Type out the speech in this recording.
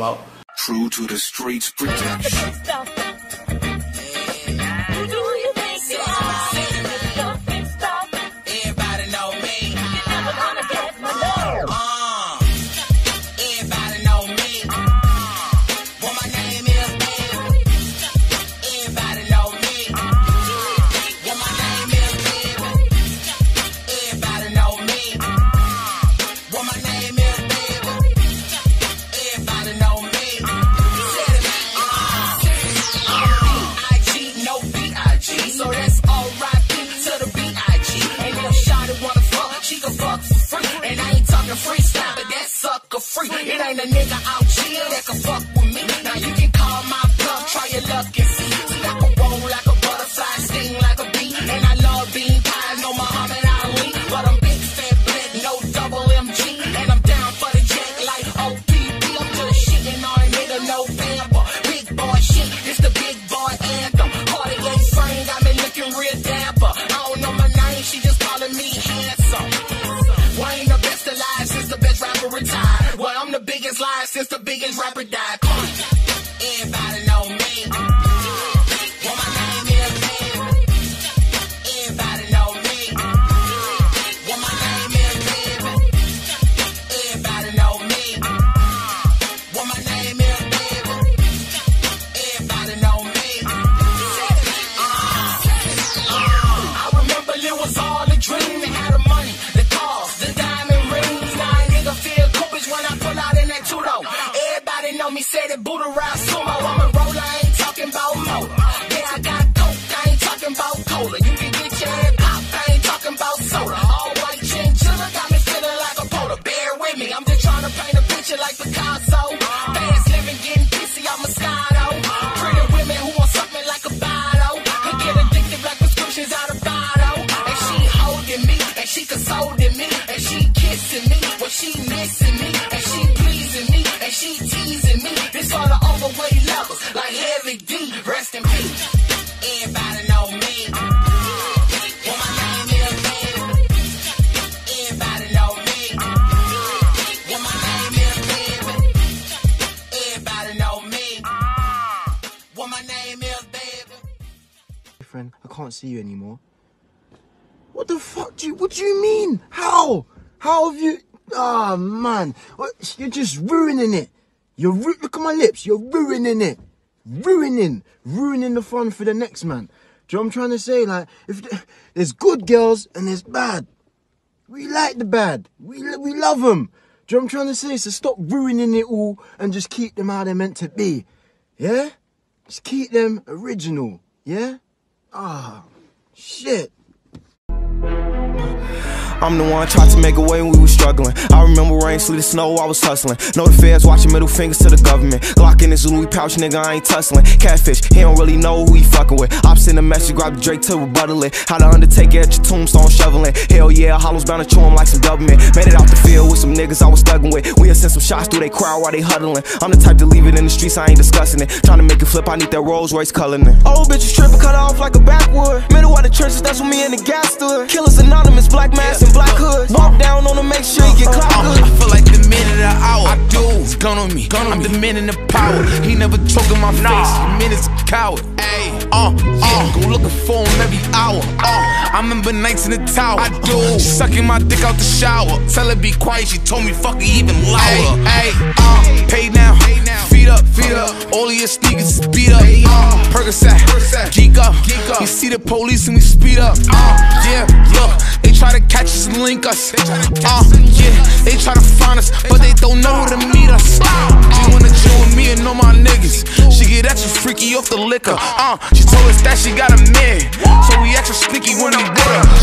talking about. True to the streets production. Ain't a nigga out here that can fuck biggest rapper the overweight levels, like heavy D, rest in peace. Everybody know me. Friend, I can't see you anymore. What the fuck do you, what do you mean? How? How have you, ah man, what, you're just ruining it. You're, look at my lips, you're ruining it. Ruining, ruining the fun for the next man. Do you know what I'm trying to say? Like, if there's good girls and there's bad. We like the bad. We, we love them. Do you know what I'm trying to say? So stop ruining it all and just keep them how they're meant to be. Yeah? Just keep them original. Yeah? Ah, shit. I'm the one tried to make a way when we was struggling. I remember rain, sleet, and snow, I was hustling. Know the feds watching middle fingers to the government. Glock in his Louis pouch, nigga, I ain't tussling. Catfish, he don't really know who he fucking with. Op send a message, grab the Drake to rebuttal it. How the Undertaker at your tombstone shoveling. Hell yeah, Hollow's bound to chew him like some government. Made it out the field with some niggas I was thugging with. We had sent some shots through they crowd while they huddling. I'm the type to leave it in the streets, I ain't discussing it. Trying to make it flip, I need that Rolls Royce coloring. Old bitches tripping, cut off like a backwood. Middle of the trenches, that's when me and the gas stood. Killers anonymous, black mask and black hoods. Walk down on them, make sure you get Uh, good. I feel like the minute of the hour. I do. It's gun on me. I'm the man in the power. He never choking my face. The minute's a coward. Ayy, uh, uh. Go looking for him every hour. Uh, I remember nights in the tower. I do. She sucking my dick out the shower. Tell her be quiet. She told me fuck her even louder. Ayy, uh, pay now. Feet up, feet up. All of your sneakers beat up. Uh, Percocet, geek up. You see the police and we speed up. Uh, yeah, look. Try to catch us and link us. Uh, yeah, they try to find us, but they don't know who to meet us. She wanna chill with me and know my niggas. She get extra freaky off the liquor. Uh, she told us that she got a man, so we extra sneaky when I'm with her.